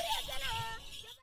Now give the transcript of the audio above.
Yeah.